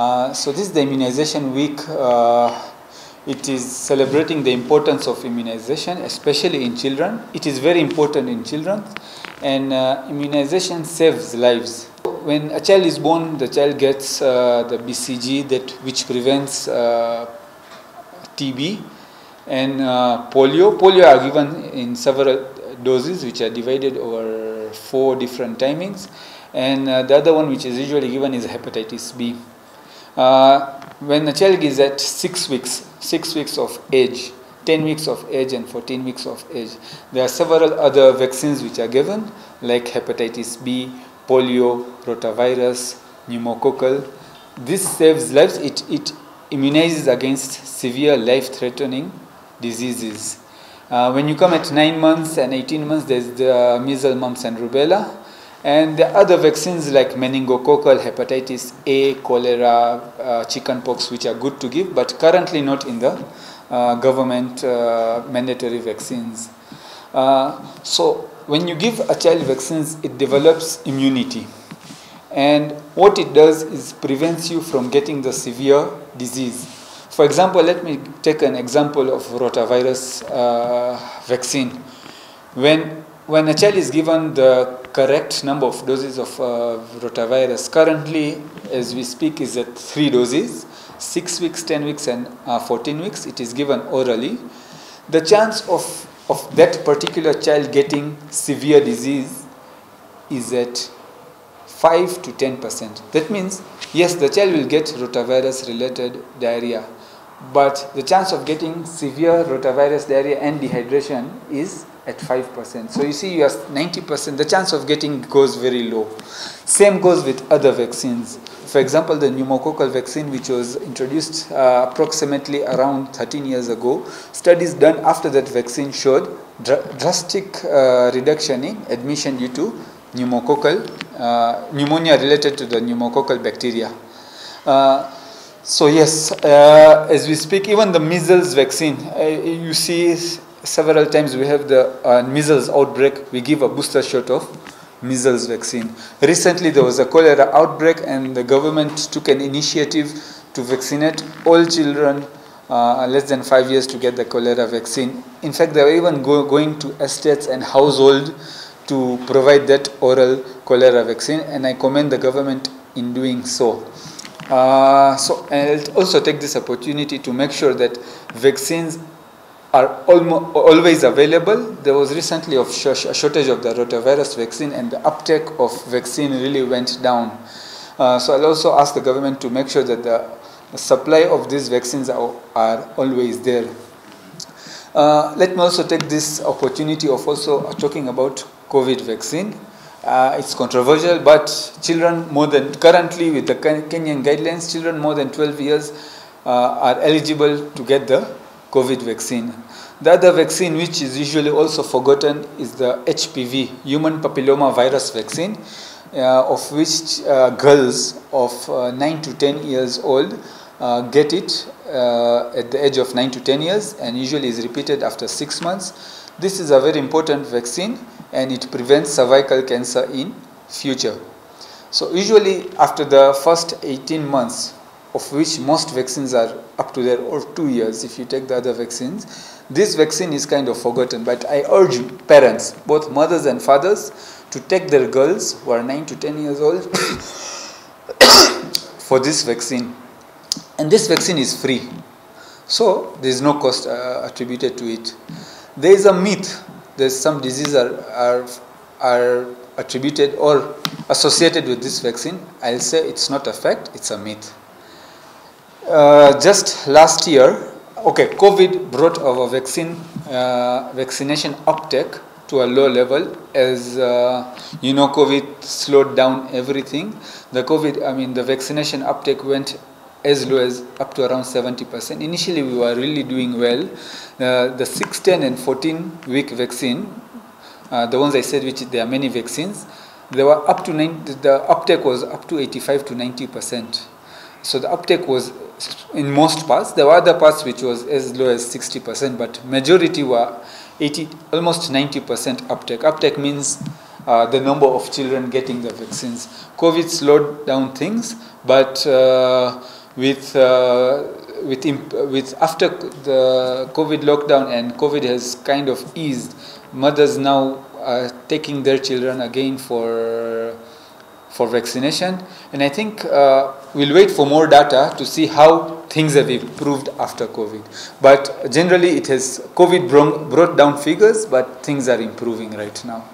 Uh, so this is the immunization week. Uh, it is celebrating the importance of immunization, especially in children. It is very important in children, and uh, immunization saves lives. When a child is born, the child gets uh, the BCG that which prevents uh, TB and polio. Polio are given in several doses, which are divided over four different timings, and the other one, which is usually given, is hepatitis B. Uh, when a child is at six weeks, six weeks of age, 10 weeks of age and 14 weeks of age. There are several other vaccines which are given like hepatitis B, polio, rotavirus, pneumococcal. This saves lives. It, it immunizes against severe life-threatening diseases. Uh, when you come at 9 months and 18 months, there's the measles, mumps and rubella. And the other vaccines like meningococcal, hepatitis A, cholera, uh, chickenpox, which are good to give, but currently not in the uh, government uh, mandatory vaccines. Uh, so when you give a child vaccines, it develops immunity. And what it does is prevents you from getting the severe disease. For example, let me take an example of rotavirus uh, vaccine. When, when a child is given the correct number of doses of uh, rotavirus, currently, as we speak, is at three doses, 6 weeks, 10 weeks, and uh, 14 weeks. It is given orally. The chance of, of that particular child getting severe disease is at 5 to 10 percent. That means, yes, the child will get rotavirus related diarrhea, but the chance of getting severe rotavirus diarrhea and dehydration is at 5%. So you see, you are 90%, the chance of getting goes very low. Same goes with other vaccines. For example, the pneumococcal vaccine, which was introduced uh, approximately around 13 years ago, studies done after that vaccine showed dr drastic uh, reduction in admission due to pneumococcal, uh, pneumonia related to the pneumococcal bacteria. Uh, so yes, uh, as we speak, even the measles vaccine, uh, you see several times we have the uh, measles outbreak, we give a booster shot of measles vaccine. Recently there was a cholera outbreak and the government took an initiative to vaccinate all children uh, less than five years to get the cholera vaccine. In fact, they were even go going to estates and household to provide that oral cholera vaccine and I commend the government in doing so. Uh, so I'll also take this opportunity to make sure that vaccines are almost always available. There was recently a shortage of the rotavirus vaccine and the uptake of vaccine really went down. Uh, so I'll also ask the government to make sure that the, the supply of these vaccines are, are always there. Uh, let me also take this opportunity of also talking about COVID vaccine. Uh, it's controversial, but children more than currently with the Kenyan guidelines, children more than 12 years uh, are eligible to get the COVID vaccine. The other vaccine, which is usually also forgotten, is the HPV, human papilloma virus vaccine, uh, of which uh, girls of uh, 9 to 10 years old uh, get it uh, at the age of 9 to 10 years and usually is repeated after 6 months. This is a very important vaccine and it prevents cervical cancer in future. So usually after the first 18 months, of which most vaccines are up to there or two years if you take the other vaccines, this vaccine is kind of forgotten. But I urge parents, both mothers and fathers, to take their girls who are 9 to 10 years old for this vaccine. And this vaccine is free. So there is no cost uh, attributed to it. There is a myth there's some diseases are, are, are attributed or associated with this vaccine, I'll say it's not a fact, it's a myth. Uh, just last year, okay, COVID brought our vaccine uh, vaccination uptake to a low level as uh, you know COVID slowed down everything. The COVID, I mean, the vaccination uptake went as low as up to around 70%. Initially, we were really doing well. Uh, the 6, 10, and 14 week vaccine, uh, the ones I said, which there are many vaccines, they were up to 90, the uptake was up to 85 to 90%. So the uptake was in most parts. There were other parts which was as low as 60%, but majority were 80, almost 90% uptake. Uptake means uh, the number of children getting the vaccines. COVID slowed down things, but uh, with uh, with with after the COVID lockdown and COVID has kind of eased, mothers now are taking their children again for for vaccination. And I think uh, we'll wait for more data to see how things have improved after COVID. But generally, it has COVID brought down figures, but things are improving right now.